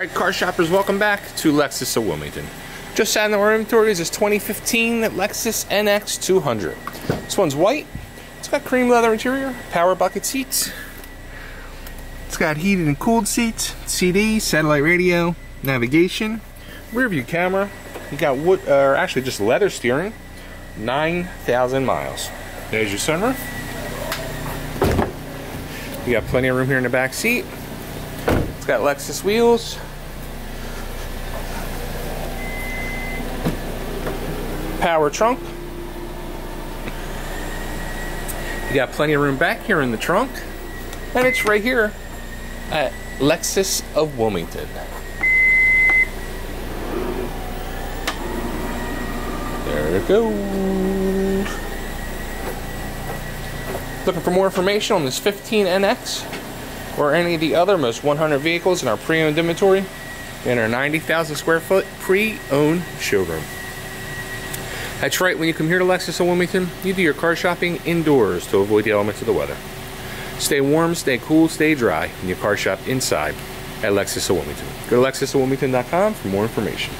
Alright, car shoppers, welcome back to Lexus of Wilmington. Just sat in our inventory is this 2015 Lexus NX 200. This one's white. It's got cream leather interior, power bucket seats. It's got heated and cooled seats, CD, satellite radio, navigation, rear view camera. You got wood, or actually just leather steering. 9,000 miles. There's your sunroof. You got plenty of room here in the back seat. It's got Lexus wheels. Power trunk. You got plenty of room back here in the trunk. And it's right here at Lexus of Wilmington. There it goes. Looking for more information on this 15NX or any of the other most 100 vehicles in our pre-owned inventory in our 90,000 square foot pre-owned showroom. That's right, when you come here to Lexus of Wilmington, you do your car shopping indoors to avoid the elements of the weather. Stay warm, stay cool, stay dry, and your car shop inside at Lexus of Wilmington. Go to lexusofwilmington.com for more information.